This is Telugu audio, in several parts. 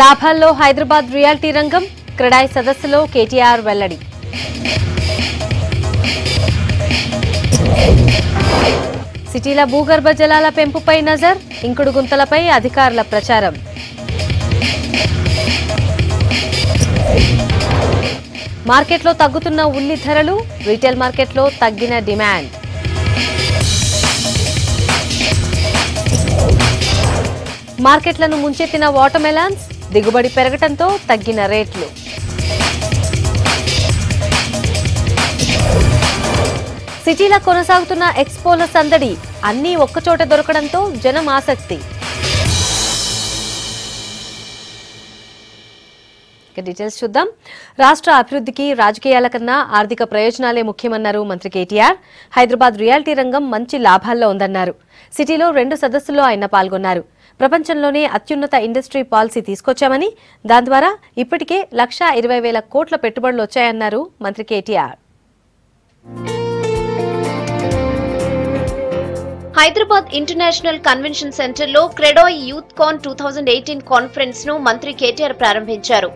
లాభాల్లో హైదరాబాద్ రియాలిటీ రంగం క్రడాయి సదస్సులో కేటీఆర్ వెల్లడి. సిటీల భూగర్భ జలాల పెంపుపై నజర్ ఇంకుడు గుంతలపై అధికారుల ప్రచారం. మార్కెట్లో తగ్గుతున్న ఉల్లి ధరలు రీటైల్ మార్కెట్లో తగ్గిన డిమాండ్. మార్కెట్లను ముంచెత్తిన వాటర్మెలాన్స్ దిగుబడి పెరగటంతో తగ్గిన రేట్లు. సిటీలో కొనసాగుతున్న ఎక్స్పోల సందడి అన్నీ ఒక్కచోట దొరకడంతో జనం ఆసక్తి. డీటెయిల్స్ చూద్దాం. రాష్ట్ర అభివృద్ధికి రాజకీయాల కన్నా ఆర్థిక ప్రయోజనాలే ముఖ్యమన్నారు మంత్రి కేటీఆర్. హైదరాబాద్ రియాలిటీ రంగం మంచి లాభాల్లో ఉందన్నారు. సిటీలో రెండు సదస్సుల్లో ఆయన పాల్గొన్నారు. ప్రపంచంలోనే అత్యున్నత ఇండస్ట్రీ పాలసీ తీసుకొచ్చామని దాని ద్వారా ఇప్పటికే లక్షా ఇరవై వేల కోట్ల పెట్టుబడులు వచ్చాయన్నారు మంత్రి కేటీఆర్. హైదరాబాద్ ఇంటర్నేషనల్ కన్వెన్షన్ సెంటర్లో CREDAI youth con two thousand eighteen కాన్ఫరెన్స్ను మంత్రి కేటీఆర్ ప్రారంభించారు.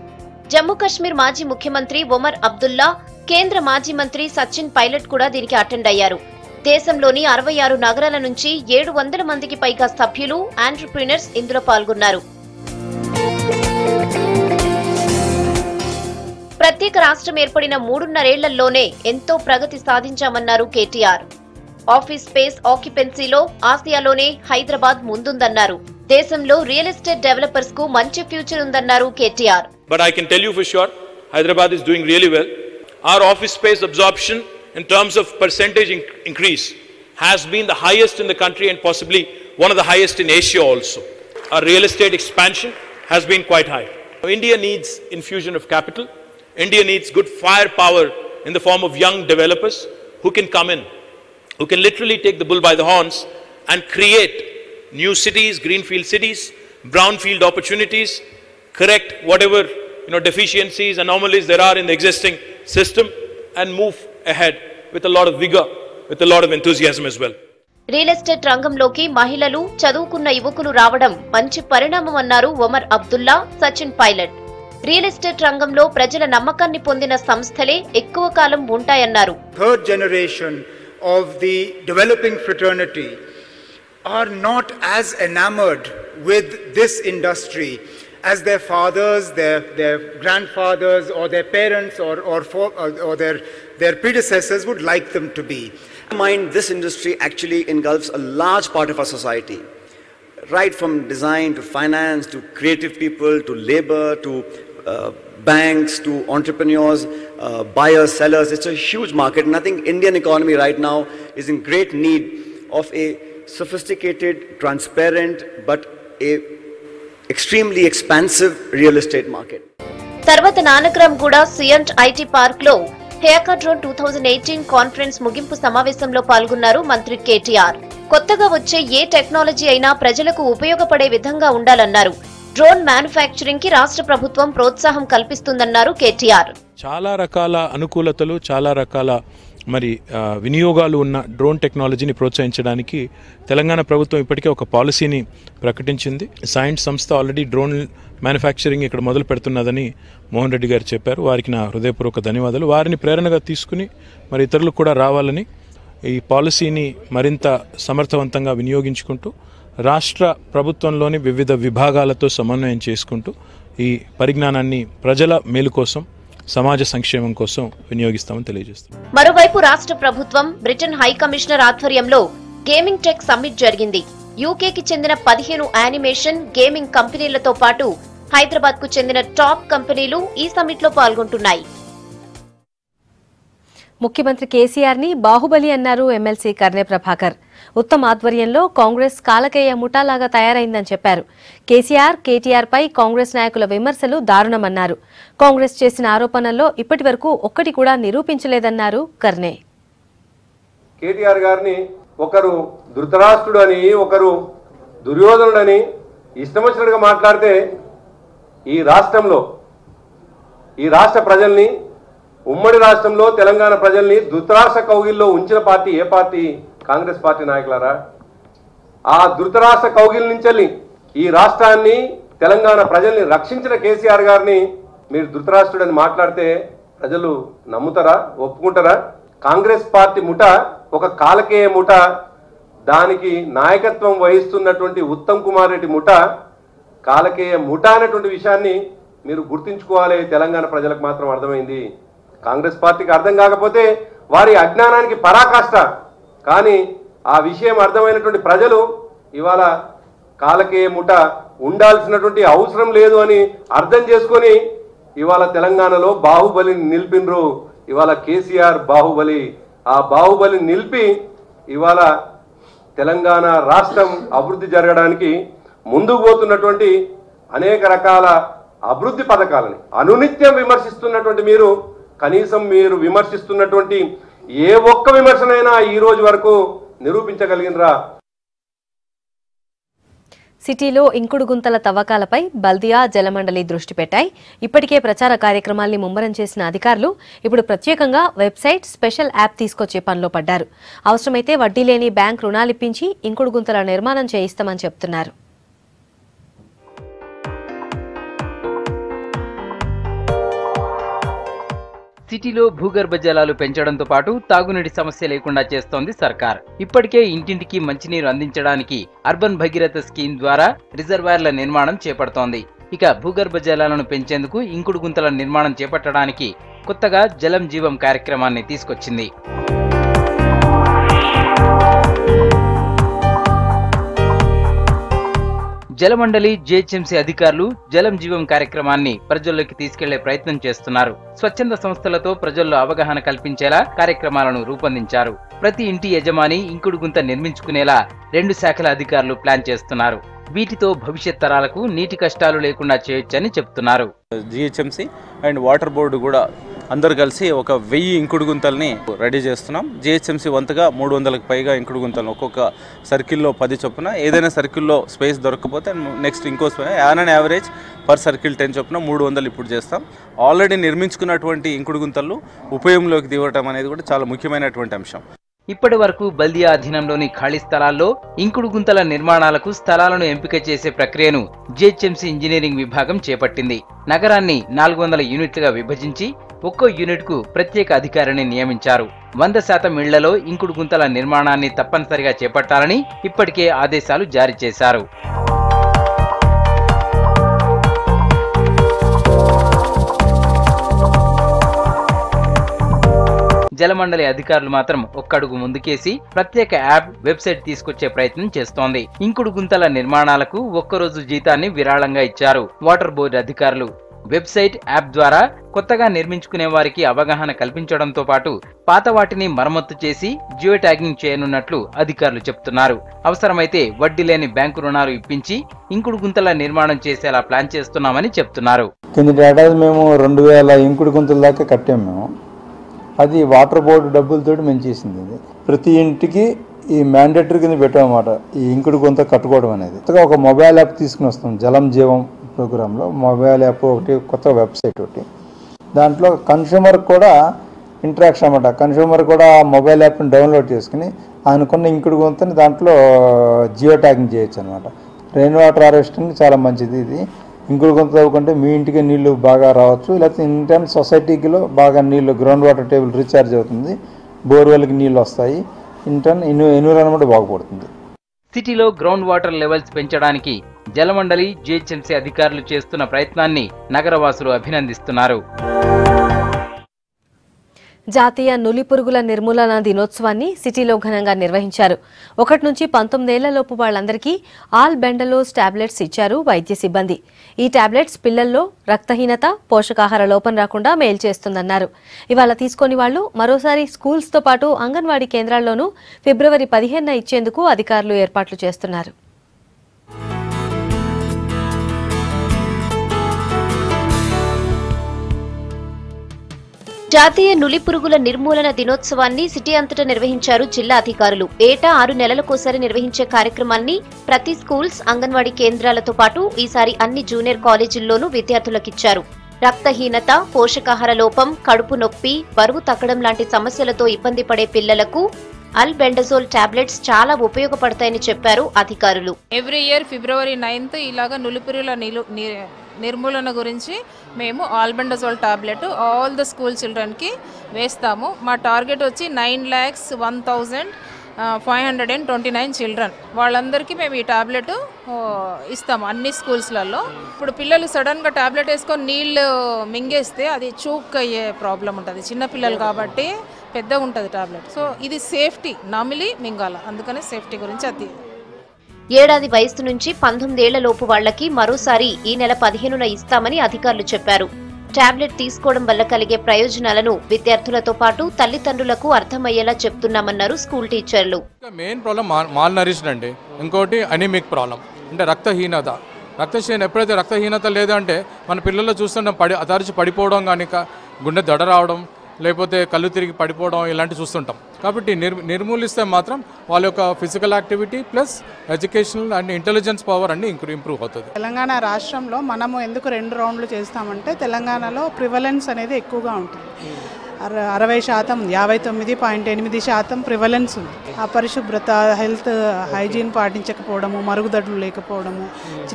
జమ్మూ కాశ్మీర్ మాజీ ముఖ్యమంత్రి ఒమర్ అబ్దుల్లా కేంద్ర మాజీ మంత్రి సచిన్ పైలట్ కూడా దీనికి అటెండ్ అయ్యారు. దేశంలోని అరవై ఆరు నగరాల నుంచి ఏడు వందల మందికి పైగా సభ్యులు ఆంటర్ప్రీనర్స్ ఇందులో పాల్గొన్నారు. ప్రత్యేక రాష్ట్రం ఏర్పడిన మూడున్నరేళ్ళలోనే ఎంతో ప్రగతి సాధించామన్నారు కేటీఆర్. ఆఫీస్ స్పేస్ ఆక్యుపెన్సీలో ఆసియాలోనే హైదరాబాద్ ముందుందన్నారు. దేశంలో రియల్ ఎస్టేట్ డెవలపర్స్కు మంచి ఫ్యూచర్ ఉందన్నారు KTR. But I can tell you for sure Hyderabad is doing really well or office space absorption in terms of percentage in- increase has been the highest in the country and possibly one of the highest in Asia also. Our real estate expansion has been quite high. India needs infusion of capital. India needs good firepower in the form of young developers who can come in, who can literally take the bull by the horns and create new cities, greenfield cities, brownfield opportunities, correct whatever you know deficiencies, anomalies there are in the existing system, and move ahead with lot of vigour with lot of enthusiasm as well real estate రంగంలోకి మహిళలు చదువుకున్న యువకులు రావడం మంచి పరిణామం అన్నారు ఒమర్ అబ్దుల్లా సచిన్ పైలట్. రియల్ ఎస్టేట్ రంగంలో ప్రజల నమ్మకాన్ని పొందిన సంస్థలే ఎక్కువ కాలం ఉంటాయన్నారు. Third generation of the developing fraternity are not as enamoured with this industry as their fathers their grandfathers or their parents or for or their their predecessors would like them to be. mind this industry actually engulfs a large part of our society right from design to finance to creative people to labor to uh, banks to entrepreneurs uh, buyers sellers it's a huge market and i think indian economy right now is in great need of a sophisticated transparent but a extremely expansive real estate market తర్వాత నానక్రామ్ కూడా సియంట్ ఐటీ పార్క్ లో హేకాడ్రోన్ టూ థౌజండ్ ఎయిటీన్ కాన్ఫరెన్స్ ముగింపు సమావేశంలో పాల్గొన్నారు మంత్రి కేటీఆర్. కొత్తగా వచ్చే ఏ టెక్నాలజీ అయినా ప్రజలకు ఉపయోగపడే విధంగా ఉండాలన్నారు. డ్రోన్ మ్యానుఫ్యాక్చరింగ్కి రాష్ట్ర ప్రభుత్వం ప్రోత్సాహం కల్పిస్తుందన్నారు కేటీఆర్. చాలా రకాల అనుకూలతలు చాలా రకాల మరి వినియోగాలు ఉన్న డ్రోన్ టెక్నాలజీని ప్రోత్సహించడానికి తెలంగాణ ప్రభుత్వం ఇప్పటికే ఒక పాలసీని ప్రకటించింది. సైన్స్ సంస్థ ఆల్రెడీ డ్రోన్ మ్యానుఫ్యాక్చరింగ్ ఇక్కడ మొదలు పెడుతున్నదని మోహన్ రెడ్డి గారు చెప్పారు. వారికి నా హృదయపూర్వక ధన్యవాదాలు. వారిని ప్రేరణగా తీసుకుని మరి ఇతరులకు కూడా రావాలని ఈ పాలసీని మరింత సమర్థవంతంగా వినియోగించుకుంటూ రాష్ట్ర ప్రభుత్వంలోని వివిధ విభాగాలతో సమన్వయం చేసుకుంటూ ఈ పరిజ్ఞానాన్ని ప్రజల మేలు కోసం సమాజ సంక్షేమం కోసం వినియోగిస్తామని తెలియజేస్తాం మరోవైపు రాష్ట్ర ప్రభుత్వం బ్రిటన్ హై కమిషనర్ ఆధ్వర్యంలో గేమింగ్ టెక్ సమ్మిట్ జరిగింది. యూకేకి చెందిన పదిహేను యానిమేషన్ గేమింగ్ కంపెనీలతో పాటు హైదరాబాద్కు చెందిన టాప్ కంపెనీలు ఈ సమ్మిట్లో పాల్గొంటున్నాయి. ముఖ్యమంత్రి కేసీఆర్ని బాహుబలి అన్నారు ఎమ్మెల్సీ కర్ణే ప్రభాకర్. ఉత్తమ్ ఆధ్వర్యంలో కాంగ్రెస్ కాలకేయ ముఠాలాగా తయారైందని చెప్పారు. కేసీఆర్ కేటీఆర్ పై కాంగ్రెస్ నాయకుల విమర్శలు దారుణమన్నారు. కాంగ్రెస్ చేసిన ఆరోపణల్లో ఇప్పటి వరకు ఒక్కటి కూడా నిరూపించలేదన్నారు కర్ణే. కేటీఆర్ గారిని ఒకరు ధృతరాష్ట్రుడు అని ఒకరు దుర్యోధనుడని ఇష్టం వచ్చినట్టుగా మాట్లాడితే ఈ రాష్ట్రంలో ఈ రాష్ట్ర ప్రజల్ని ఉమ్మడి రాష్ట్రంలో తెలంగాణ ప్రజల్ని ధృతరాష్ట్ర కౌగిల్లో ఉంచిన పార్టీ ఏ పార్టీ? కాంగ్రెస్ పార్టీ నాయకులారా? ఆ ధృతరాష్ట్ర కౌగిల్ నుంచి ఈ రాష్ట్రాన్ని తెలంగాణ ప్రజల్ని రక్షించిన కేసీఆర్ గారిని మీరు ధృతరాష్ట్రుడని మాట్లాడితే ప్రజలు నమ్ముతారా? ఒప్పుకుంటారా? కాంగ్రెస్ పార్టీ ముఠ ఒక కాలకేయ ముఠ దానికి నాయకత్వం వహిస్తున్నటువంటి ఉత్తమ్ కుమార్ రెడ్డి ముఠ కాలకేయ ముఠ అనేటువంటి విషయాన్ని మీరు గుర్తించుకోవాలి. తెలంగాణ ప్రజలకు మాత్రం అర్థమైంది. కాంగ్రెస్ పార్టీకి అర్థం కాకపోతే వారి అజ్ఞానానికి పరాకాష్ట. కానీ ఆ విషయం అర్థమైనటువంటి ప్రజలు ఇవాళ కాలకే ముఠ ఉండాల్సినటువంటి అవసరం లేదు అని అర్థం చేసుకొని ఇవాళ తెలంగాణలో బాహుబలిని నిలిపినరు. ఇవాళ కేసీఆర్ బాహుబలి. ఆ బాహుబలిని నిలిపి ఇవాళ తెలంగాణ రాష్ట్రం అభివృద్ధి జరగడానికి ముందుకు పోతున్నటువంటి అనేక రకాల అభివృద్ధి పథకాలని అనునిత్యం విమర్శిస్తున్నటువంటి మీరు కనీసం మీరు విమర్శిస్తున్నటువంటి ఏ ఒక్క విమర్శనైనా ఈ రోజు వరకు నిరూపించగలిగినరా? సిటీలో ఇంకుడు గుంతల తవ్వకాలపై బల్దియా జలమండలి దృష్టి పెట్టాయి. ఇప్పటికే ప్రచార కార్యక్రమాల్ని ముమ్మరం చేసిన అధికారులు ఇప్పుడు ప్రత్యేకంగా వెబ్సైట్ స్పెషల్ యాప్ తీసుకొచ్చే పనిలో పడ్డారు. అవసరమైతే వడ్డీ లేని బ్యాంక్ రుణాలిప్పించి ఇంకుడు గుంతల నిర్మాణం చేయిస్తామని చెప్తున్నారు. సిటీలో భూగర్భ జలాలు పెంచడంతో పాటు తాగునీటి సమస్య లేకుండా చేస్తోంది సర్కార్. ఇప్పటికే ఇంటింటికి మంచినీరు అందించడానికి అర్బన్ భగీరథ స్కీమ్ ద్వారా రిజర్వాయర్ల నిర్మాణం చేపడుతోంది. ఇక భూగర్భ జలాలను పెంచేందుకు ఇంకుడు గుంతల నిర్మాణం చేపట్టడానికి కొత్తగా జలం జీవం కార్యక్రమాన్ని తీసుకొచ్చింది. జలమండలి జిహెచ్ఎంసీ అధికారులు జలం జీవం కార్యక్రమాన్ని ప్రజల్లోకి తీసుకెళ్ళే ప్రయత్నం చేస్తున్నారు. స్వచ్ఛంద సంస్థలతో ప్రజల్లో అవగాహన కల్పించేలా కార్యక్రమాలను రూపొందించారు. ప్రతి ఇంటి యజమాని ఇంకుడు గుంత నిర్మించుకునేలా రెండు శాఖల అధికారులు ప్లాన్ చేస్తున్నారు. వీటితో భవిష్యత్ తరాలకు నీటి కష్టాలు లేకుండా చేయొచ్చని చెప్తున్నారు. జిహెచ్ఎంసీ అండ్ వాటర్ బోర్డు కూడా అందరు కలిసి ఒక వెయ్యి ఇంకుడు గుంతల్ని రెడీ చేస్తున్నాం. జిహెచ్ఎంసీ వంతుగా మూడు వందలకు పైగా ఇంకుడు గుంతలు ఒక్కొక్క సర్కిల్లో పది చొప్పున. ఏదైనా సర్కిల్లో స్పేస్ దొరకకపోతే నెక్స్ట్ ఇంకో an and average per circle ten చొప్పున మూడు వందలు ఇప్పుడు చేస్తాం. ఆల్రెడీ నిర్మించుకున్నటువంటి ఇంకుడు గుంతలు ఉపయోగంలోకి దివటం అనేది కూడా చాలా ముఖ్యమైనటువంటి అంశం. ఇప్పటి వరకు బల్దియా అధీనంలోని ఖాళీ స్థలాల్లో ఇంకుడు గుంతల నిర్మాణాలకు స్థలాలను ఎంపిక చేసే ప్రక్రియను జిహెచ్ఎంసీ ఇంజనీరింగ్ విభాగం చేపట్టింది. నగరాన్ని నాలుగు వందల యూనిట్లుగా విభజించి ఒక్కో యూనిట్కు ప్రత్యేక అధికారిని నియమించారు. వంద శాతం ఇళ్ళలో ఇంకుడు గుంతల నిర్మాణాన్ని తప్పనిసరిగా చేపట్టాలని ఇప్పటికే ఆదేశాలు జారీ చేశారు. జలమండలి అధికారులు మాత్రం ఒక్కడుగు ముందుకేసి ప్రత్యేక యాప్ వెబ్సైట్ తీసుకొచ్చే ప్రయత్నం చేస్తోంది. ఇంకుడు గుంతల నిర్మాణాలకు ఒక్కరోజు జీతాన్ని విరాళంగా ఇచ్చారు. వాటర్ బోర్డు అధికారులు వెబ్సైట్ యాప్ ద్వారా కొత్తగా నిర్మించుకునే వారికి అవగాహన కల్పించడంతో పాటు పాత వాటిని మరమ్మత్తు చేసి జియో ట్యాగింగ్ చేయనున్నట్లు అధికారులు చెప్తున్నారు. అవసరమైతే వడ్డీ లేని బ్యాంకు రుణాలు ఇప్పించి ఇంకుడు గుంతల నిర్మాణం చేసేలా ప్లాన్ చేస్తున్నామని చెప్తున్నారు. కిందటి ఏడాది మేము రెండు వేల ఇంకుడు గుంతల దాకా కట్టాము మేము. అది వాటర్ బోర్డు డబ్బులతోటి మేము చేసింది ఇది. ప్రతి ఇంటికి ఈ మ్యాండేటరీ కింద పెట్టామన్నమాట. ఈ ఇంకుడు గుంత కట్టుకోవడం అనేది. ఒక మొబైల్ యాప్ తీసుకుని వస్తాం. జలం జీవం ప్రోగ్రాంలో మొబైల్ యాప్ ఒకటి కొత్త వెబ్సైట్ ఒకటి. దాంట్లో కన్స్యూమర్ కూడా ఇంటరాక్షన్ అనమాట కన్స్యూమర్ కూడా మొబైల్ యాప్ని డౌన్లోడ్ చేసుకుని అనుకున్న ఇంకుడు గుంతని దాంట్లో జియో ట్యాగింగ్ చేయొచ్చు అనమాట రెయిన్ వాటర్ హార్వెస్టింగ్ చాలా మంచిది ఇది. ఇంకుడు కొంత తవ్వుకుంటే మీ ఇంటికి నీళ్ళు బాగా రావచ్చు. లేకపోతే ఇన్ సొసైటీకిలో బాగా నీళ్ళు గ్రౌండ్ వాటర్ టేబుల్ రీఛార్జ్ అవుతుంది. బోర్వెల్కి నీళ్ళు వస్తాయి. ఇన్ టర్న్ ఎన్విరాన్మెంట్ బాగుపడుతుంది. సిటీలో గ్రౌండ్ వాటర్ లెవెల్స్ పెంచడానికి జలమండలి జిహెచ్ఎంసీ అధికారులు చేస్తున్న ప్రయత్నాన్ని నగరవాసులు అభినందిస్తున్నారు. జాతీయ నులి పురుగుల నిర్మూలన దినోత్సవాన్ని సిటీలో ఘనంగా నిర్వహించారు. ఒకటి నుంచి పంతొమ్మిదేళ్ళలోపు వాళ్ళందరికీ ఆల్ బెండలోస్ టాబ్లెట్స్ ఇచ్చారు వైద్య సిబ్బంది. ఈ టాబ్లెట్స్ పిల్లల్లో రక్తహీనత పోషకాహార లోపం రాకుండా మేలు చేస్తుందన్నారు. ఇవాళ తీసుకొని వాళ్ళు మరోసారి స్కూల్స్తో పాటు అంగన్వాడీ కేంద్రాల్లోనూ ఫిబ్రవరి పదిహేనున ఇచ్చేందుకు అధికారులు ఏర్పాట్లు చేస్తున్నారు. జాతీయ నులి పురుగుల నిర్మూలన దినోత్సవాన్ని సిటీ అంతటా నిర్వహించారు జిల్లా అధికారులు. ఏటా ఆరు నెలలకోసారి నిర్వహించే కార్యక్రమాన్ని ప్రతి స్కూల్స్ అంగన్వాడీ కేంద్రాలతో పాటు ఈసారి అన్ని జూనియర్ కాలేజీల్లోనూ విద్యార్థులకిచ్చారు. రక్తహీనత పోషకాహార లోపం కడుపు నొప్పి బరువు తగ్గడం లాంటి సమస్యలతో ఇబ్బంది పడే పిల్లలకు అల్ బెండజోల్ టాబ్లెట్స్ చాలా ఉపయోగపడతాయని చెప్పారు అధికారులు. ఎవ్రీ ఇయర్ ఫిబ్రవరి నైన్త్ ఇలాగా నులిపురుల ని- నిర్మూలన గురించి మేము albendazole tablet all the school చిల్డ్రన్కి వేస్తాము. మా టార్గెట్ వచ్చి nine lakhs one thousand five hundred and twenty nine children. వాళ్ళందరికీ మేము ఈ టాబ్లెట్ ఇస్తాము అన్ని స్కూల్స్లలో. ఇప్పుడు పిల్లలు సడన్గా టాబ్లెట్ వేసుకొని నీళ్ళు మింగేస్తే అది చూక్ అయ్యే ప్రాబ్లం ఉంటుంది. చిన్నపిల్లలు కాబట్టి పెద్దగా ఉంటుంది టాబ్లెట్. సో ఇది సేఫ్టీ నమిలి మింగాల. అందుకనే సేఫ్టీ గురించి అది ఏడాది వయసు నుంచి పంతొమ్మిదేళ్ళలోపు వాళ్ళకి మరోసారి ఈ నెల పదిహేనున ఇస్తామని అధికారులు చెప్పారు. టాబ్లెట్ తీసుకోవడం వల్ల కలిగే ప్రయోజనాలను విద్యార్థులతో పాటు తల్లిదండ్రులకు అర్థమయ్యేలా చెప్తున్నామన్నారు స్కూల్ టీచర్లు. మెయిన్ ప్రాబ్లం మాల్ మాల్ అండి. ఇంకోటి అనిమిక్ ప్రాబ్లం అంటే రక్తహీనత. రక్తహీన ఎప్పుడైతే రక్తహీనత లేదంటే మన పిల్లల్లో చూస్తున్న పడి తరచు పడిపోవడం కానీ గుండె దడ రావడం లేకపోతే కళ్ళు తిరిగి పడిపోవడం ఇలాంటివి చూస్తుంటాం. కాబట్టి నిర్ నిర్మూలిస్తే మాత్రం వాళ్ళ యొక్క physical activity plus educational and intelligence power అన్ని ఇంప్రూవ్ అవుతుంది. తెలంగాణ రాష్ట్రంలో మనము ఎందుకు రెండు రౌండ్లు చేస్తామంటే తెలంగాణలో ప్రివలెన్స్ అనేది ఎక్కువగా ఉంటుంది. అరవై శాతం యాభై తొమ్మిది పాయింట్ ఎనిమిది శాతం ప్రివలెన్స్ ఉంది. అపరిశుభ్రత హెల్త్ హైజీన్ పాటించకపోవడము మరుగుదొడ్లు లేకపోవడము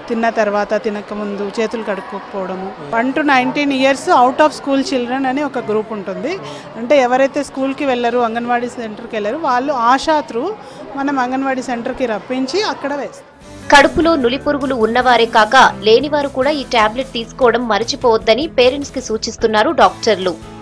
తిన్న తర్వాత తినకముందు చేతులు కడుక్కోకపోవడము. One to nineteen years out of school children అని ఒక గ్రూప్ ఉంటుంది. అంటే ఎవరైతే స్కూల్కి వెళ్ళరు అంగన్వాడీ సెంటర్కి వెళ్ళరు వాళ్ళు ఆశా త్రూ మనం అంగన్వాడీ సెంటర్కి రప్పించి అక్కడ వేస్తాం. కడుపులో నులి పురుగులు ఉన్నవారే కాక లేనివారు కూడా ఈ టాబ్లెట్ తీసుకోవడం మర్చిపోవద్దని పేరెంట్స్కి సూచిస్తున్నారు డాక్టర్లు.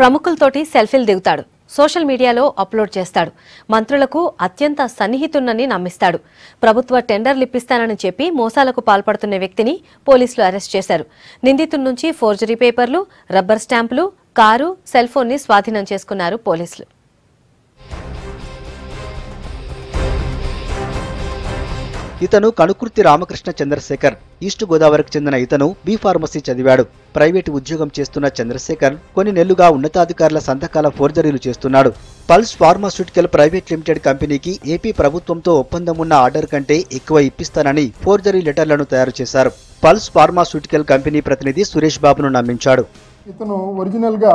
ప్రముఖులతోటి సెల్ఫీలు దిగుతాడు. సోషల్ మీడియాలో అప్లోడ్ చేస్తాడు. మంత్రులకు అత్యంత సన్నిహితున్నని నమ్మిస్తాడు. ప్రభుత్వ టెండర్లు ఇప్పిస్తానని చెప్పి మోసాలకు పాల్పడుతున్న వ్యక్తిని పోలీసులు అరెస్ట్ చేశారు. నిందితుడి నుంచి ఫోర్జరీ పేపర్లు రబ్బర్ స్టాంపులు కారు సెల్ ఫోన్ని స్వాధీనం చేసుకున్నారు పోలీసులు. ఇతను కనుకృతి రామకృష్ణ చంద్రశేఖర్ ఈస్ట్ గోదావరికి చెందిన ఇతను బి ఫార్మసీ చదివాడు. ప్రైవేటు ఉద్యోగం చేస్తున్న చంద్రశేఖర్ కొన్ని నెలలుగా ఉన్నతాధికారుల సంతకాల ఫోర్జరీలు చేస్తున్నాడు. పల్స్ ఫార్మాస్యూటికల్ ప్రైవేట్ లిమిటెడ్ కంపెనీకి ఏపీ ప్రభుత్వంతో ఒప్పందం ఉన్న ఆర్డర్ కంటే ఎక్కువ ఇప్పిస్తానని ఫోర్జరీ లెటర్లను తయారు చేశారు. పల్స్ ఫార్మాస్యూటికల్ కంపెనీ ప్రతినిధి సురేష్ బాబును నమ్మించాడు. ఇతను ఒరిజినల్గా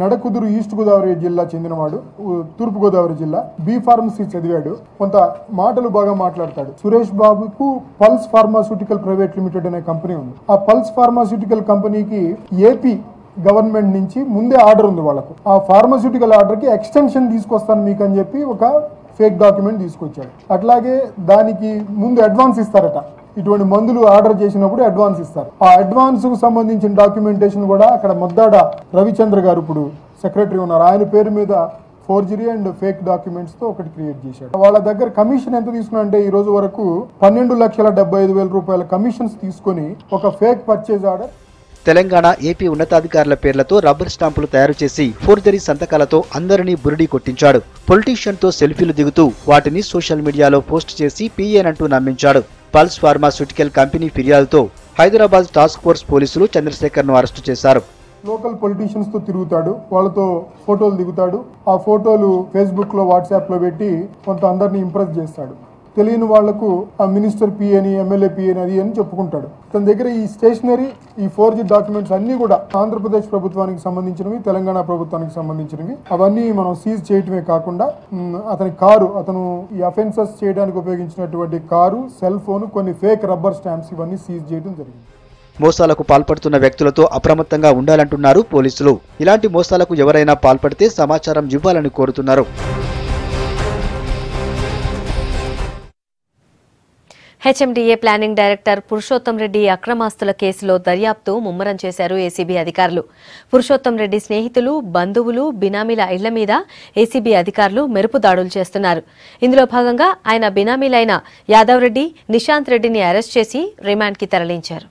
నడకుదురు ఈస్ట్ గోదావరి జిల్లా చెందినవాడు తూర్పుగోదావరి తూర్పు గోదావరి జిల్లా బి ఫార్మసీ చదివాడు. కొంత మాటలు బాగా మాట్లాడతాడు. సురేష్ బాబుకు పల్స్ ఫార్మాస్యూటికల్ ప్రైవేట్ లిమిటెడ్ అనే కంపెనీ ఉంది. ఆ పల్స్ ఫార్మాస్యూటికల్ కంపెనీకి ఏపీ గవర్నమెంట్ నుంచి ముందే ఆర్డర్ ఉంది వాళ్ళకు. ఆ ఫార్మాస్యూటికల్ ఆర్డర్కి ఎక్స్టెన్షన్ తీసుకొస్తాను మీకు అని చెప్పి ఒక ఫేక్ డాక్యుమెంట్ తీసుకొచ్చాడు. అట్లాగే దానికి ముందు అడ్వాన్స్ ఇస్తారట. ఇటువంటి మందులు ఆర్డర్ చేసినప్పుడు అడ్వాన్స్ ఇస్తారు. ఆ అడ్వాన్స్కు సంబంధించిన డాక్యుమెంటేషన్ కూడా అక్కడ ముద్దాడ రవిచంద్ర గారు ఇప్పుడు సెక్రటరీ ఉన్నారు. ఆయన పేరు మీద ఫోర్జరీ అండ్ ఫేక్ డాక్యుమెంట్స్తో ఒకటి క్రియేట్ చేశాడు. వాళ్ళ దగ్గర కమిషన్ ఎంత తీసుకున్నా అంటే ఈ రోజు వరకు పన్నెండు లక్షల డెబ్బై ఐదు వేల రూపాయల కమిషన్స్ తీసుకొని ఒక fake purchase order Telangana AP ఉన్నతాధికారుల పేర్లతో రబ్బర్ స్టాంపులు తయారు చేసి ఫోర్జరీ సంతకాలతో అందరినీ బురిడి కొట్టించాడు. పొలిటీషియన్తో సెల్ఫీలు దిగుతూ వాటిని సోషల్ మీడియాలో పోస్ట్ చేసి పీఏనంటూ నమ్మించాడు. పల్స్ ఫార్మాస్యూటికల్ కంపెనీ ఫిర్యాదుతో హైదరాబాద్ టాస్క్ ఫోర్స్ పోలీసులు చంద్రశేఖర్ను అరెస్టు చేశారు. లోకల్ పొలిటీషియన్స్తో తిరుగుతాడు. వాళ్ళతో ఫోటోలు దిగుతాడు. ఆ ఫోటోలు ఫేస్బుక్లో వాట్సాప్లో పెట్టి కొంత అందరిని ఇంప్రెస్ చేస్తాడు. తెలియని వాళ్ళకు ఆ మినిస్టర్ పి అని ఎమ్మెల్యే పి అని అది అని చెప్పుకుంటాడు. తన దగ్గర ఈ స్టేషనరీ ఈ ఫోర్ జీ డాక్యుమెంట్స్ అన్ని కూడా ఆంధ్రప్రదేశ్ ప్రభుత్వానికి సంబంధించినవి తెలంగాణ ప్రభుత్వానికి సంబంధించినవి అవన్నీ మనం సీజ్ చేయటమే కాకుండా అతని కారు అతను ఈ అఫెన్సెస్ చేయడానికి ఉపయోగించినటువంటి కారు సెల్ ఫోన్ కొన్ని ఫేక్ రబ్బర్ స్టాంప్స్ ఇవన్నీ సీజ్ చేయడం జరిగింది. మోసాలకు పాల్పడుతున్న వ్యక్తులతో అప్రమత్తంగా ఉండాలంటున్నారు పోలీసులు. ఇలాంటి మోసాలకు ఎవరైనా పాల్పడితే సమాచారం ఇవ్వాలని కోరుతున్నారు. HMDA planning director Purushottam Reddy అక్రమాస్తుల కేసులో దర్యాప్తు ముమ్మరం చేశారు ఏసీబీ అధికారులు. పురుషోత్తం రెడ్డి స్నేహితులు బంధువులు బినామీల ఇళ్ళ మీద ఏసీబీ అధికారులు మెరుపు దాడులు చేస్తున్నారు. ఇందులో భాగంగా ఆయన బినామీలైన యాదవ్ రెడ్డి నిశాంత్ రెడ్డిని అరెస్ట్ చేసి రిమాండ్కి తరలించారు.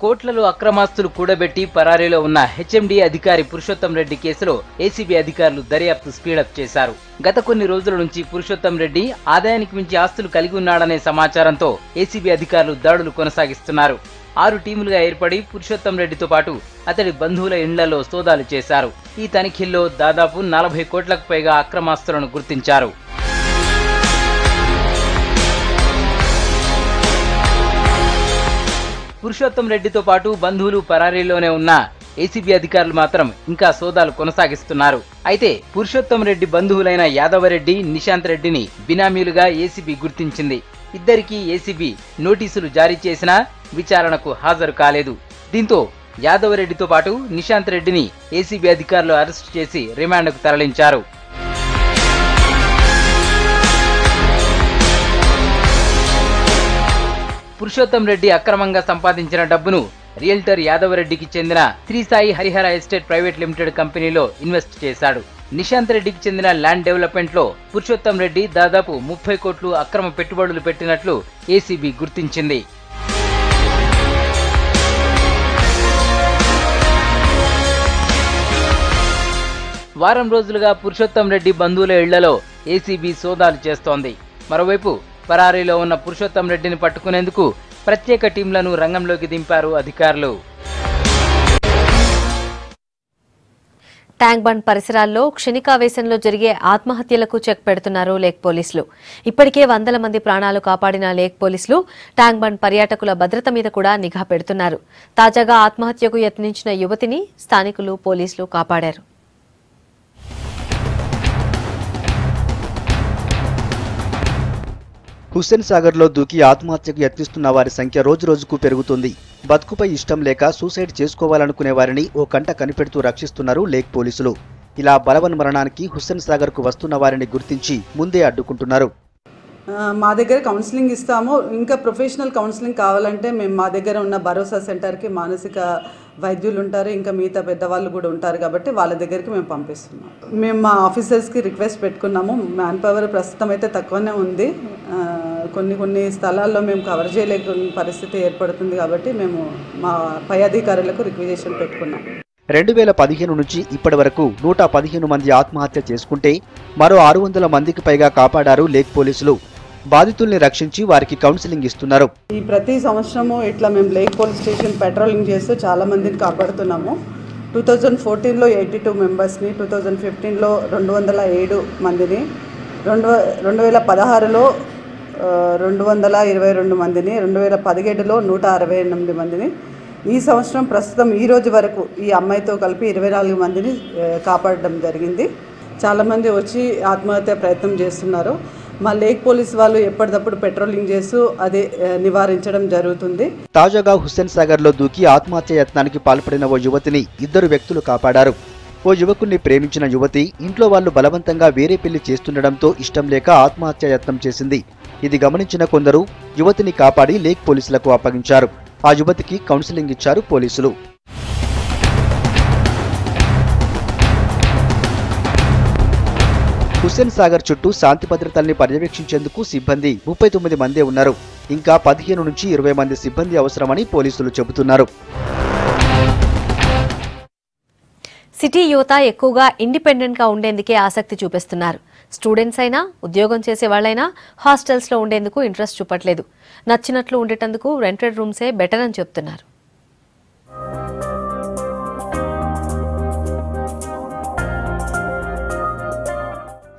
కోట్లలో అక్రమాస్తులు కూడబెట్టి పరారీలో ఉన్న హెచ్ఎండి అధికారి పురుషోత్తం రెడ్డి కేసులో ఏసీబీ అధికారులు దర్యాప్తు స్పీడప్ చేశారు. గత కొన్ని రోజుల నుంచి పురుషోత్తం రెడ్డి ఆదాయానికి మించి ఆస్తులు కలిగి ఉన్నాడనే సమాచారంతో ఏసీబీ అధికారులు దాడులు కొనసాగిస్తున్నారు. ఆరు టీములుగా ఏర్పడి పురుషోత్తం రెడ్డితో పాటు అతడి బంధువుల ఇండ్లలో సోదాలు చేశారు. ఈ తనిఖీల్లో దాదాపు నలభై కోట్లకు పైగా అక్రమాస్తులను గుర్తించారు. పురుషోత్తం రెడ్డితో పాటు బంధువులు పరారీలోనే ఉన్న ఏసీబీ అధికారులు మాత్రం ఇంకా సోదాలు కొనసాగిస్తున్నారు. అయితే పురుషోత్తం రెడ్డి బంధువులైన యాదవరెడ్డి నిశాంత్ రెడ్డిని బినామీలుగా ఏసీబీ గుర్తించింది. ఇద్దరికీ ఏసీబీ నోటీసులు జారీ చేసినా విచారణకు హాజరు కాలేదు. దీంతో యాదవరెడ్డితో పాటు నిశాంత్ రెడ్డిని ఏసీబీ అధికారులు అరెస్టు చేసి రిమాండ్కు తరలించారు. పురుషోత్తం రెడ్డి అక్రమంగా సంపాదించిన డబ్బును రియల్టర్ యాదవరెడ్డికి చెందిన Srisai Harihara estate private limited కంపెనీలో ఇన్వెస్ట్ చేశాడు. నిశాంత్ రెడ్డికి చెందిన ల్యాండ్ డెవలప్మెంట్లో పురుషోత్తం రెడ్డి దాదాపు ముప్పై కోట్లు అక్రమ పెట్టుబడులు పెట్టినట్లు ఏసీబీ గుర్తించింది. వారం రోజులుగా పురుషోత్తం రెడ్డి బంధువుల ఇళ్ళలో ఏసీబీ సోదాలు చేస్తోంది. మరోవైపు పరారీలో ఉన్న పురుషోత్తం రెడ్డిని పట్టుకునేందుకు ప్రత్యేక టీంలను రంగంలోకి దింపారు అధికారులు. ట్యాంక్ బండ్ పరిసరాల్లో క్షణికావేశంలో జరిగే ఆత్మహత్యలకు చెక్ పెడుతున్నారు లేక్ పోలీసులు. ఇప్పటికే వందల మంది ప్రాణాలు కాపాడిన లేక్ పోలీసులు ట్యాంక్ బండ్ పర్యాటకుల భద్రత మీద కూడా నిఘా పెడుతున్నారు. తాజాగా ఆత్మహత్యకు యత్నించిన యువతిని స్థానికులు పోలీసులు కాపాడారు. హుస్సేన్ సాగర్లో దూకి ఆత్మహత్యకు యత్నిస్తున్న వారి సంఖ్య రోజు రోజుకు పెరుగుతుంది. బతుకుపై ఇష్టం లేక సూసైడ్ చేసుకోవాలనుకునే వారిని ఓ కంట కనిపెడుతూ రక్షిస్తున్నారు లేక్ పోలీసులు. ఇలా బలవన్ మరణానికి హుస్సేన్ సాగర్కు వస్తున్న వారిని గుర్తించి ముందే అడ్డుకుంటున్నారు. మా దగ్గర కౌన్సిలింగ్ ఇస్తాము. ఇంకా ప్రొఫెషనల్ కౌన్సిలింగ్ కావాలంటే మేము మా దగ్గర ఉన్న భరోసా సెంటర్కి మానసిక వైద్యులు ఉంటారు. ఇంకా మిగతా పెద్దవాళ్ళు కూడా ఉంటారు కాబట్టి వాళ్ళ దగ్గరికి మేము పంపిస్తున్నాం. మేము మా ఆఫీసర్స్కి రిక్వెస్ట్ పెట్టుకున్నాము. మ్యాన్ పవర్ ప్రస్తుతం అయితే తక్కువనే ఉంది. కొన్ని కొన్ని స్థలాల్లో మేము కవర్ చేయలేకున్న పరిస్థితి ఏర్పడుతుంది కాబట్టి మేము మా పై అధికారులకు రిక్వెజేషన్ పెట్టుకున్నాం. రెండు వేల పదిహేను నుంచి ఇప్పటి వరకు నూట పదిహేను మంది ఆత్మహత్య చేసుకుంటే మరో ఆరు వందల మందికి పైగా కాపాడారు లేక్ పోలీసులు. బాధితుల్ని రక్షించి వారికి కౌన్సిలింగ్ ఇస్తున్నారు. ఈ ప్రతి సంవత్సరము ఇట్లా మేము లేక్ పోలీస్ స్టేషన్ పెట్రోలింగ్ చేస్తూ చాలా మందిని కాపాడుతున్నాము. టూ థౌజండ్ ఫోర్టీన్లో ఎయిటీ టూ మెంబర్స్ని టూ థౌజండ్ ఫిఫ్టీన్లో రెండు వందల ఏడు మందిని రెండు రెండు వేల పదహారులో రెండు వందల ఇరవై రెండు మందిని రెండు వేల పదిహేడులో నూట అరవై ఎనిమిది మందిని. ఈ సంవత్సరం ప్రస్తుతం ఈ రోజు వరకు ఈ అమ్మాయితో కలిపి ఇరవై నాలుగు మందిని కాపాడడం జరిగింది. చాలామంది వచ్చి ఆత్మహత్య ప్రయత్నం చేస్తున్నారు. మా లేక్ పోలీస్ వాళ్ళు ఎప్పటికప్పుడు పెట్రోలింగ్ చేస్తూ అదే నివారించడం జరుగుతుంది. తాజాగా హుస్సేన్ సాగర్లో దూకి ఆత్మహత్య యత్నానికి పాల్పడిన ఓ యువతిని ఇద్దరు వ్యక్తులు కాపాడారు. ఓ యువకుణ్ణి ప్రేమించిన యువతి ఇంట్లో వాళ్ళు బలవంతంగా వేరే పెళ్ళి చేస్తుండడంతో ఇష్టం లేక ఆత్మహత్య యత్నం చేసింది. ఇది గమనించిన కొందరు యువతిని కాపాడి లేక్ పోలీసులకు అప్పగించారు. ఆ యువతికి కౌన్సిలింగ్ ఇచ్చారు పోలీసులు. హుస్సేన్ సాగర్ చుట్టూ శాంతి భద్రతల్ని పర్యవేక్షించేందుకు సిబ్బంది ముప్పై తొమ్మిది మందే ఉన్నారు. ఇంకా పదిహేను నుంచి ఇరవై మంది సిబ్బంది అవసరమని పోలీసులు చెబుతున్నారు. సిటీ యువత ఎక్కువగా ఇండిపెండెంట్గా ఉండేందుకే ఆసక్తి చూపిస్తున్నారు. స్టూడెంట్స్ అయినా ఉద్యోగం చేసే వాళ్ళైనా హాస్టల్స్లో ఉండేందుకు ఇంట్రెస్ట్ చూపట్లేదు. నచ్చినట్లు ఉండేటందుకు రెంటెడ్ రూమ్సే బెటర్ అని చెప్తున్నారు.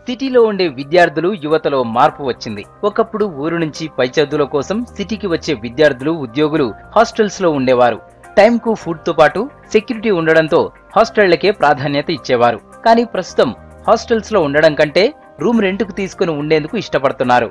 సిటీలో ఉండే విద్యార్థులు యువతలో మార్పు వచ్చింది. ఒకప్పుడు ఊరు నుంచి పై చదువుల కోసం సిటీకి వచ్చే విద్యార్థులు ఉద్యోగులు హాస్టల్స్లో ఉండేవారు. టైంకు ఫుడ్తో పాటు సెక్యూరిటీ ఉండడంతో హాస్టళ్ళకే ప్రాధాన్యత ఇచ్చేవారు. కానీ ప్రస్తుతం హాస్టల్స్లో ఉండడం కంటే రూమ్ రెంట్కు తీసుకుని ఉండేందుకు ఇష్టపడుతున్నారు.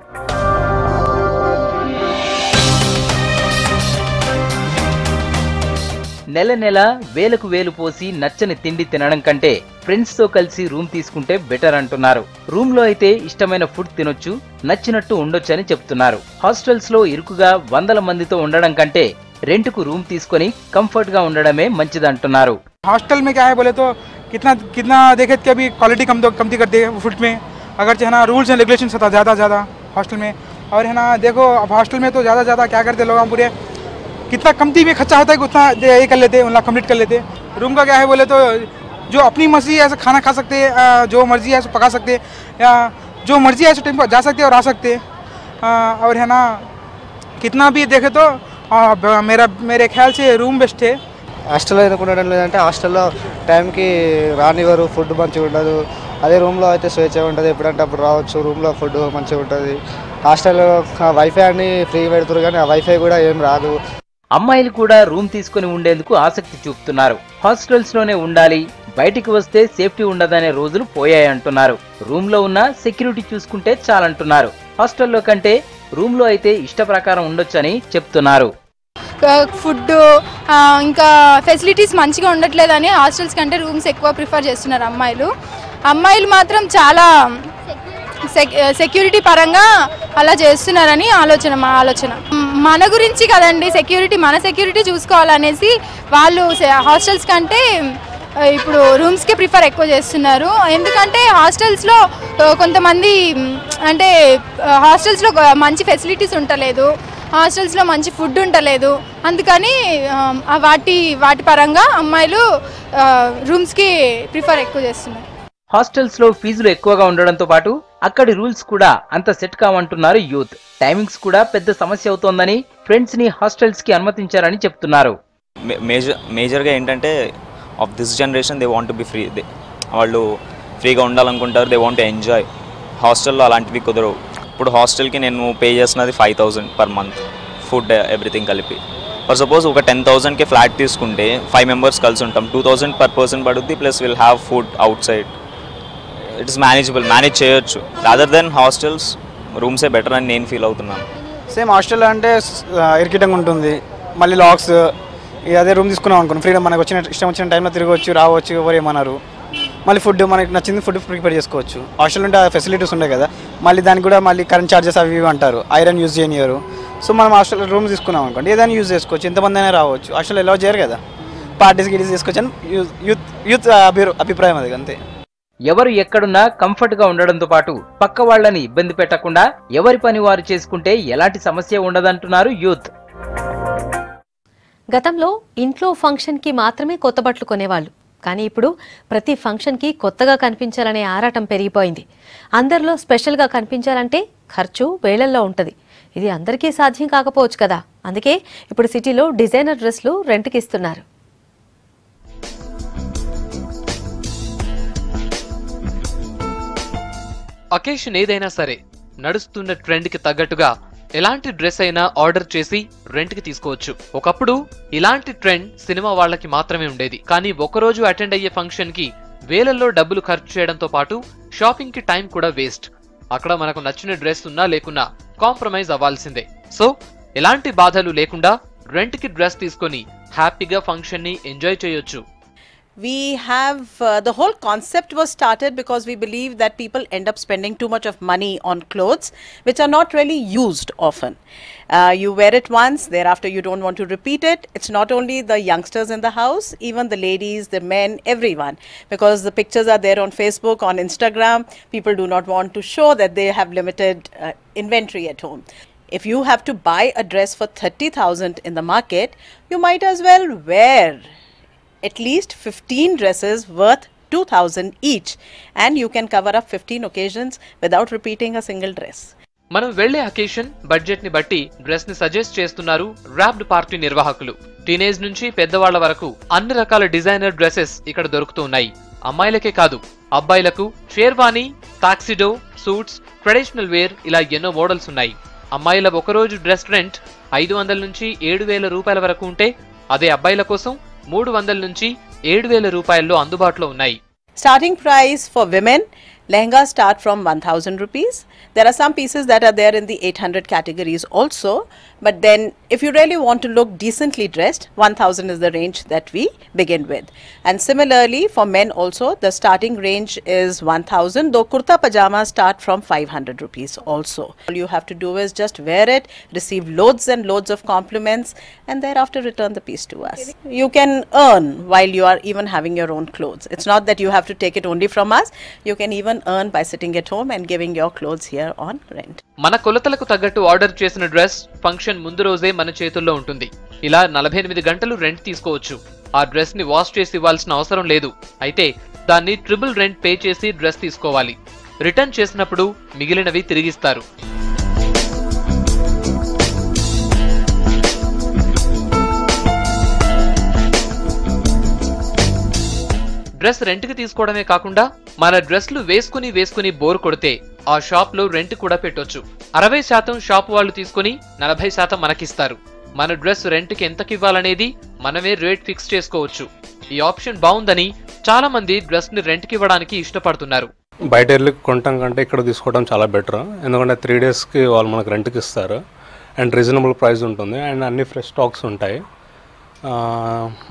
నెల నెల వేలకు వేలు పోసి నచ్చని తిండి తినడం కంటే ఫ్రెండ్స్తో కలిసి రూమ్ తీసుకుంటే బెటర్ అంటున్నారు. రూమ్లో అయితే ఇష్టమైన ఫుడ్ తినొచ్చు నచ్చినట్టు ఉండొచ్చని చెప్తున్నారు. హాస్టల్స్లో ఇరుకుగా వందల మందితో ఉండడం కంటే రెంట్కు రూమ్ తీసుకొని కంఫర్ట్గా ఉండడమే మంచిదంటున్నారు. हॉस्टल में क्या है बोले तो कितना कितना देखे कि अभी क्वालिटी कम कमती करते हैं फ़ूड में। अगर जो है ना रूल्स एंड रेगुलेशन था ज़्यादा ज़्यादा हॉस्टल में। और है ना, देखो, अब हॉस्टल में तो ज़्यादा ज़्यादा क्या करते लोग हम पूरे, कितना कमती में खर्चा होता है, उतना ये कर लेते उतना कंप्लीट कर लेते रूम का क्या है बोले तो जो अपनी मर्ज़ी ऐसा खाना खा सकते जो मर्ज़ी है ऐसा पका सकते या जो मर्ज़ी है ऐसे टाइम पर जा सकते और आ सकते और है ना, कितना भी देखे तो मेरा, मेरे ख्याल से रूम बेस्ट है। హాస్టల్లో ఎందుకు ఉండడం లేదంటే హాస్టల్లో టైంకి రానివ్వరు ఫుడ్ మంచిగా ఉండదు. అదే రూమ్లో అయితే స్వేచ్ఛగా ఉంటుంది. ఎప్పుడంటే అప్పుడు రావచ్చు. రూమ్లో ఫుడ్ మంచిగా ఉంటుంది. హాస్టల్లో వైఫై అని ఫ్రీ పెడుతురు కానీ ఆ వైఫై కూడా ఏం రాదు. అమ్మాయిలు కూడా రూమ్ తీసుకుని ఉండేందుకు ఆసక్తి చూపుతున్నారు. హాస్టల్స్లోనే ఉండాలి. బయటికి వస్తే సేఫ్టీ ఉండదనే రోజులు పోయాయంటున్నారు రూమ్లో ఉన్న సెక్యూరిటీ చూసుకుంటే చాలంటున్నారు. హాస్టల్లో కంటే రూమ్లో అయితే ఇష్ట ప్రకారం ఉండొచ్చని చెప్తున్నారు. ఫుడ్ ఇంకా ఫెసిలిటీస్ మంచిగా ఉండట్లేదని హాస్టల్స్ కంటే రూమ్స్ ఎక్కువ ప్రిఫర్ చేస్తున్నారు అమ్మాయిలు. అమ్మాయిలు మాత్రం చాలా సెక్- సెక్యూరిటీ పరంగా అలా చేస్తున్నారని ఆలోచన మా ఆలోచన. మన గురించి కదండి సెక్యూరిటీ మన సెక్యూరిటీ చూసుకోవాలనేసి వాళ్ళు హాస్టల్స్ కంటే ఇప్పుడు రూమ్స్కే ప్రిఫర్ ఎక్కువ చేస్తున్నారు. ఎందుకంటే హాస్టల్స్లో కొంతమంది అంటే హాస్టల్స్లో మంచి ఫెసిలిటీస్ ఉండలేదు హాస్టల్స్లో మంచి ఫుడ్ ఉండలేదు. అందుకని వాటి వాటి పరంగా అమ్మాయిలు రూమ్స్కి ప్రిఫర్ ఎక్కువ చేస్తున్నారు. హాస్టల్స్లో ఫీజులు ఎక్కువగా ఉండడంతో పాటు అక్కడి రూల్స్ కూడా అంత సెట్ కావంటున్నారు యూత్. టైమింగ్స్ కూడా పెద్ద సమస్య అవుతోందని ఫ్రెండ్స్ని హాస్టల్స్కి అనుమతించారని చెప్తున్నారు. మేజర్ మేజర్గా ఏంటంటే of this generation they want be free. They వాళ్ళు ఫ్రీగా ఉండాలనుకుంటారు దే వాంట్ ఎంజాయ్. హాస్టల్లో అలాంటివి కుదరవు. ఇప్పుడు హాస్టల్కి నేను పే చేస్తున్నది five thousand per month food everything కలిపి. ఫర్ సపోజ్ ఒక టెన్ థౌజండ్కి ఫ్లాట్ తీసుకుంటే ఫైవ్ మెంబర్స్ కలిసి ఉంటాం టూ థౌజండ్ పర్ పర్సన్ పడుద్ది plus will have food outside it is manageable manage చేయొచ్చు. రాదర్ దెన్ హాస్టల్స్ రూమ్సే బెటర్ అని నేను ఫీల్ అవుతున్నాను. సేమ్ హాస్టల్ అంటే ఇరికిటంగా ఉంటుంది. మళ్ళీ లాక్స్ అదే రూమ్ తీసుకున్నాం అనుకోండి ఫ్రీడమ్ మనకు వచ్చిన ఇష్టం వచ్చిన టైంలో తిరగవచ్చు రావచ్చు ఎవరు ఏమన్నారు మళ్ళీ ఫుడ్ మనకి నచ్చింది ఫుడ్ ప్రిపేర్ చేసుకోవచ్చు. హాస్టల్ ఉంటే ఆ ఫెసిలిటీస్ ఉన్నాయి కదా. మళ్ళీ దానికి కూడా మళ్ళీ కరెంట్ ఛార్జెస్ అవి ఇవి అంటారు. ఐరన్ యూజ్ చేయనియరు. సో మనం హాస్టల్ రూమ్ తీసుకున్నాం అనుకోండి. ఏదైనా యూజ్ చేసుకోవచ్చు. ఎంతమంది అయినా రావచ్చు. హాస్టల్ ఎలా చేయరు కదా. పార్టీస్ గిటీస్ తీసుకోవచ్చు అని యూత్ యూత్ అభి- అభిప్రాయం అది అంతే. ఎవరు ఎక్కడున్నా కంఫర్ట్గా ఉండడంతో పాటు పక్క వాళ్ళని ఇబ్బంది పెట్టకుండా ఎవరి పని వారు చేసుకుంటే ఎలాంటి సమస్య ఉండదంటున్నారు యూత్. గతంలో ఇంట్లో ఫంక్షన్కి మాత్రమే కొత్త బట్టలు కొనేవాళ్ళు. కానీ ఇప్పుడు ప్రతి ఫంక్షన్కి కొత్తగా కనిపించాలనే ఆరాటం పెరిగిపోయింది. అందరిలో స్పెషల్గా కనిపించాలంటే ఖర్చు వేళల్లో ఉంటుంది. ఇది అందరికీ సాధ్యం కాకపోవచ్చు కదా. అందుకే ఇప్పుడు సిటీలో డిజైనర్ డ్రెస్లు రెంట్కి ఇస్తున్నారు. అకేషన్ ఏదైనా సరే నడుస్తున్న ట్రెండ్కి తగ్గట్టుగా ఎలాంటి డ్రెస్ అయినా ఆర్డర్ చేసి రెంట్కి తీసుకోవచ్చు. ఒకప్పుడు ఇలాంటి ట్రెండ్ సినిమా వాళ్ళకి మాత్రమే ఉండేది. కానీ ఒకరోజు అటెండ్ అయ్యే ఫంక్షన్కి వేలల్లో డబ్బులు ఖర్చు చేయడంతో పాటు షాపింగ్కి టైం కూడా వేస్ట్. అక్కడ మనకు నచ్చిన డ్రెస్ ఉన్నా లేకున్నా కాంప్రమైజ్ అవ్వాల్సిందే. సో ఎలాంటి బాధలు లేకుండా రెంట్కి డ్రెస్ తీసుకొని హ్యాపీగా ఫంక్షన్ని ఎంజాయ్ చేయొచ్చు. We have uh, the whole concept was started because we believe that people end up spending too much of money on clothes which are not really used often. Uh, you wear it once thereafter you don't want to repeat it. It's not only the youngsters in the house even the ladies the men everyone. Because the pictures are there on facebook on instagram. People do not want to show that they have limited uh, inventory at home. If you have to buy a dress for 30000 in the market you might as well wear at least 15 dresses worth 2000 each. And you can cover up 15 occasions without repeating a single dress. మనం వెళ్ళే అకేషన్ బడ్జెట్ని బట్టి డ్రెస్ని సజెస్ట్ చేస్తున్నారు ర్యాప్డ్ పార్టీ నిర్వాహకులు. టీనేజ్ నుంచి పెద్దవాళ్ళ వరకు అన్ని రకాల డిజైనర్ డ్రెస్సెస్ ఇక్కడ దొరుకుతూ ఉన్నాయి. అమ్మాయిలకే కాదు అబ్బాయిలకు sherwani tuxedo suits traditional wear ఇలా ఎన్నో మోడల్స్ ఉన్నాయి. అమ్మాయిల ఒకరోజు డ్రెస్ రెంట్ ఐదు వందల నుంచి ఏడు వేల రూపాయల వరకు ఉంటే అదే అబ్బాయిల కోసం మూడు వందల నుంచి ఏడు వేల రూపాయల్లో అందుబాటులో ఉన్నాయి. Starting price for women lehengas start from 1000 rupees. There are some pieces that are there in the 800 categories also but then if you really want to look decently dressed 1000 is the range that we begin with. And similarly for men also the starting range is 1000 though kurta pajamas start from 500 rupees also. All you have to do is just wear it receive loads and loads of compliments and thereafter return the piece to us. You can earn while you are even having your own clothes. It's not that you have to take it only from us. You can even earn by sitting at home and giving your clothes here on rent. మన కొలతలకు తగ్గట్టు ఆర్డర్ చేసిన డ్రెస్ ఫంక్షన్ ముందు రోజే మన చేతుల్లో ఉంటుంది. ఇలా నలభై ఎనిమిది గంటలు రెంట్ తీసుకోవచ్చు. ఆ డ్రెస్ని వాష్ చేసి ఇవ్వాల్సిన అవసరం లేదు. అయితే దాన్ని ట్రిపుల్ రెంట్ పే చేసి డ్రెస్ తీసుకోవాలి. రిటర్న్ చేసినప్పుడు మిగిలినవి తిరిగిస్తారు. డ్రెస్ రెంట్కి తీసుకోవడమే కాకుండా మన డ్రెస్లు వేసుకుని వేసుకుని బోర్ కొడితే ఆ షాప్లో రెంట్ కూడా పెట్టొచ్చు. అరవై శాతం షాప్ వాళ్ళు తీసుకుని నలభై శాతం మనకిస్తారు. మన డ్రెస్ రెంట్కి ఎంతకి ఇవ్వాలనేది మనమే రేట్ ఫిక్స్ చేసుకోవచ్చు. ఈ ఆప్షన్ బాగుందని చాలా మంది డ్రెస్ని రెంట్కి ఇవ్వడానికి ఇష్టపడుతున్నారు. బయట వెళ్ళి కొనటం కంటే ఇక్కడ తీసుకోవడం చాలా బెటర్. ఎందుకంటే త్రీ డేస్కి వాళ్ళు మనకు రెంట్కి ఇస్తారు. అండ్ రీజనబుల్ ప్రైస్ ఉంటుంది. అండ్ అన్ని ఫ్రెష్ స్టాక్స్ ఉంటాయి.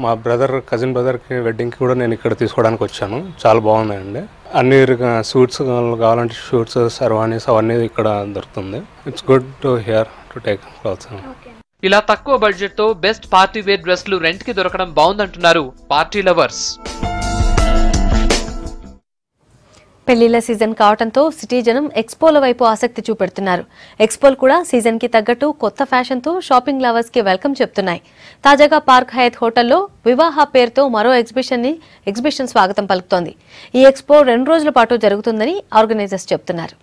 మా బ్రదర్ కజిన్ బ్రదర్కి వెడ్డింగ్కి కూడా నేను ఇక్కడ తీసుకోవడానికి వచ్చాను. చాలా బాగున్నాయండి. అన్ని సూట్స్ కావాలంటే షూట్స్ సర్వానీస్ అవన్నీ ఇక్కడ దొరుకుతుంది. It's good to hear to take clothes ఇలా తక్కువ బడ్జెట్తో బెస్ట్ పార్టీ వేర్ డ్రెస్లు రెంట్కి దొరకడం బాగుందంటున్నారు పార్టీ లవర్స్ పెళ్ళిళ్ళ సీజన్ కావడంతో సిటీ జనం ఎక్స్పోల వైపు ఆసక్తి చూపెడుతున్నారు. ఎక్స్పోలు కూడా సీజన్కి తగ్గట్టు కొత్త ఫ్యాషన్తో షాపింగ్ లవర్స్కి వెల్కమ్ చెప్తున్నాయి. తాజాగా పార్క్ హయత్ హోటల్లో వివాహ పేరుతో మరో ఎగ్జిబిషన్ని ఎగ్జిబిషన్ స్వాగతం పలుకుతోంది. ఈ ఎక్స్పో రెండు రోజుల పాటు జరుగుతుందని ఆర్గనైజర్స్ చెప్తున్నారు.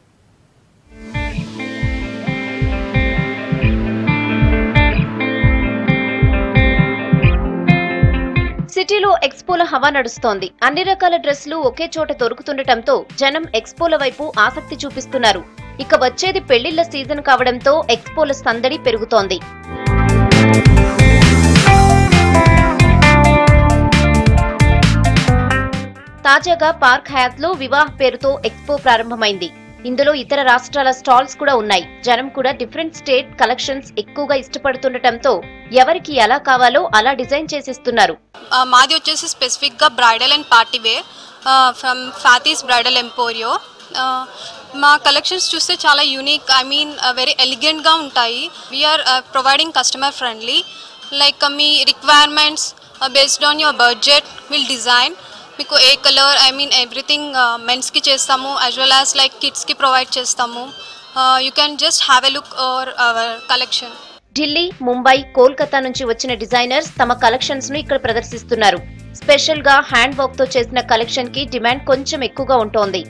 సిటీలో ఎక్స్పోల హవా నడుస్తోంది. అన్ని రకాల డ్రెస్లు ఒకే చోట దొరుకుతుండటంతో జనం ఎక్స్పోల వైపు ఆసక్తి చూపిస్తున్నారు. ఇక వచ్చేది పెళ్ళిళ్ళ సీజన్ కావడంతో ఎక్స్పోల సందడి పెరుగుతోంది. తాజాగా పార్క్ హయాత్లో వివాహ పేరుతో ఎక్స్పో ప్రారంభమైంది. ఇందులో ఇతర రాష్ట్రాల స్టాల్స్ కూడా ఉన్నాయి. జనం కూడా డిఫరెంట్ స్టేట్ కలెక్షన్స్ ఎక్కువగా ఇష్టపడుతుండటంతో ఎవరికి ఎలా కావాలో అలా డిజైన్ చేసిస్తున్నారు. మాది వచ్చేసి స్పెసిఫిక్గా bridal and party wear from Fathi's bridal emporio. మా కలెక్షన్స్ చూస్తే చాలా యూనిక్ ఐ మీన్ వెరీ ఎలిగెంట్గా ఉంటాయి. We are providing customer friendly like me requirements based on your budget will design మీకు ఏ కలర్ ఐ మీన్ ఎవ్రీథింగ్ మెన్స్కి చేస్తాము యాజ్ వెల్ యాజ్ లైక్ కిడ్స్కి ప్రొవైడ్ చేస్తాము. You can just have a look our our collection Delhi Mumbai Kolkata నుంచి వచ్చిన డిజైనర్స్ తమ కలెక్షన్స్ను ఇక్కడ ప్రదర్శిస్తున్నారు. స్పెషల్గా హ్యాండ్ వర్క్తో చేసిన కలెక్షన్కి డిమాండ్ కొంచెం ఎక్కువగా ఉంటోంది.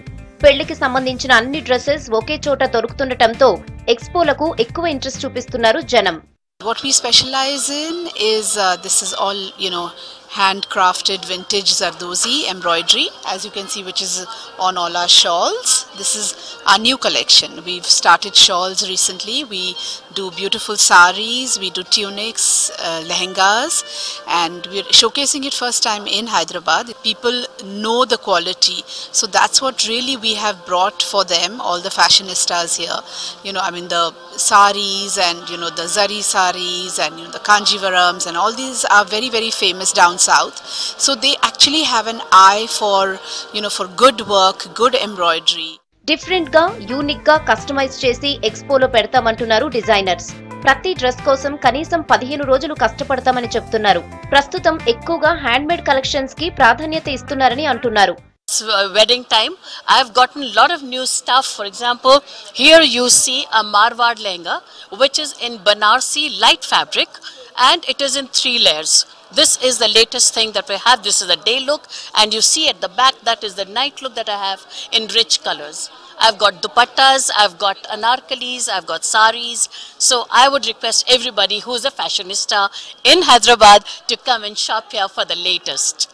పెళ్ళికి సంబంధించిన అన్ని డ్రెస్సెస్ ఒకే చోట దొరుకుతుండటంతో ఎక్స్పోలకు ఎక్కువ ఇంట్రెస్ట్ చూపిస్తున్నారు జనం. What we specialize in is uh, this is all you know handcrafted vintage Zardozi embroidery, as you can see, which is on all our shawls. This is our new collection. We've started shawls recently. We do beautiful saris, we do tunics, uh, lehengas, and we're showcasing it first time in Hyderabad. People know the quality, so that's what really we have brought for them. All the fashionistas here, you know, I mean the saris and you know the zari saris and you know the kanjivarams and all these are very very famous down south. So they actually have an eye for you know for good work, good embroidery. డిఫరెంట్గా యూనిక్గా కస్టమైజ్ చేసి ఎక్స్పోలో పెడతామంటున్నారు డిజైనర్స్ ప్రతి డ్రెస్ కోసం కనీసం పదిహేను రోజులు కష్టపడతామని చెప్తున్నారు ప్రస్తుతం ఎక్కువగా హ్యాండ్ మేడ్ కలెక్షన్స్కి ప్రాధాన్యత ఇస్తున్నారని అంటున్నారు uh, wedding time. I've gotten a lot of new stuff. For example, here you see a Marwad lehenga, which is in Banarsi light fabric, and it is in three layers. This is the latest thing that we have. This is the day look, and you see at the back that is the night look that I have in rich colors. I've got dupattas, I've got anarkalis, I've got saris. So I would request everybody who's a fashionista in Hyderabad to come and shop here for the latest.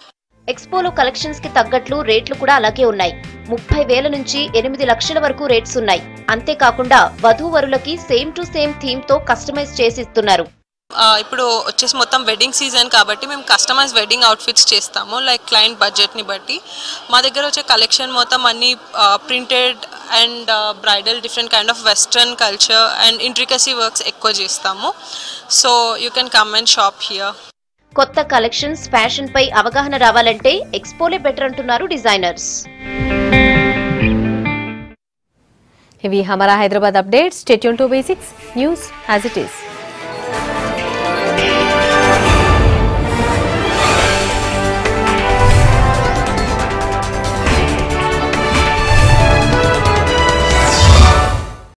ఎక్స్పోలో కలెక్షన్స్కి తగ్గట్లు రేట్లు కూడా అలాగే ఉన్నాయి ముప్పై వేల నుంచి ఎనిమిది లక్షల వరకు రేట్స్ ఉన్నాయి అంతేకాకుండా వధూవరులకి సేమ్ టు సేమ్ థీమ్తో కస్టమైజ్ చేసిస్తున్నారు ఇప్పుడు వచ్చేసి మొత్తం వెడ్డింగ్ సీజన్ కాబట్టి మేము కస్టమైజ్ వెడ్డింగ్ అవుట్ఫిట్స్ చేస్తాము లైక్ క్లయింట్ బడ్జెట్ని బట్టి. మా దగ్గర వచ్చే కలెక్షన్ మొత్తం అన్ని printed and bridal different kind of western culture and intricacy works ఎక్కువ చేస్తాము. So you can come and shop here కొత్త కలెక్షన్స్ ఫ్యాషన్ పై అవగాహన రావాలంటే ఎక్స్పోలే బెటర్ అంటున్నారు డిజైనర్స్. ఇవి Hamara Hyderabad updates. Stay tuned to basics news as it is